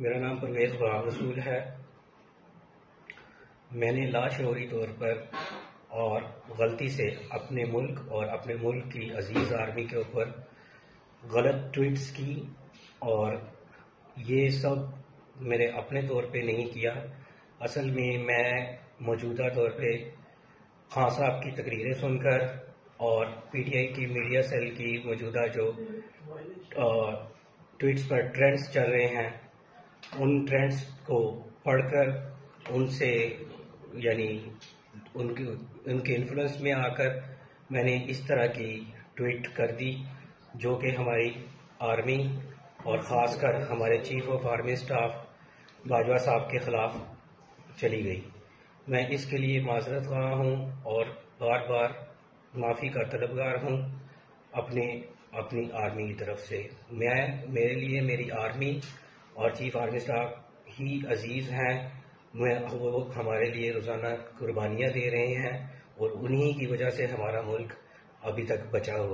मेरा नाम परवेज़ गुलाम रसूल है। मैंने लाशौरी तौर पर और गलती से अपने मुल्क और अपने मुल्क की अज़ीज़ आर्मी के ऊपर गलत ट्वीट्स की और ये सब मेरे अपने तौर पे नहीं किया। असल में मैं मौजूदा तौर पे खान साहब की तकरीरें सुनकर और पीटीआई की मीडिया सेल की मौजूदा जो ट्वीट्स पर ट्रेंड्स चल रहे हैं उन ट्रेंड्स को पढ़कर उनसे, यानी उनके उनके इन्फ्लुएंस में आकर मैंने इस तरह की ट्वीट कर दी, जो कि हमारी आर्मी और ख़ासकर हमारे chief of army staff Bajwa साहब के ख़िलाफ़ चली गई। मैं इसके लिए माजरत रहा हूँ और बार बार माफ़ी का तलबगार हूँ अपने, अपनी आर्मी की तरफ़ से। मैं, मेरे लिए मेरी आर्मी और चीफ आर्मी स्टाफ ही अज़ीज़ हैं। मैं वो हमारे लिए रोज़ाना कुर्बानियाँ दे रहे हैं और उन्हीं की वजह से हमारा मुल्क अभी तक बचा हुआ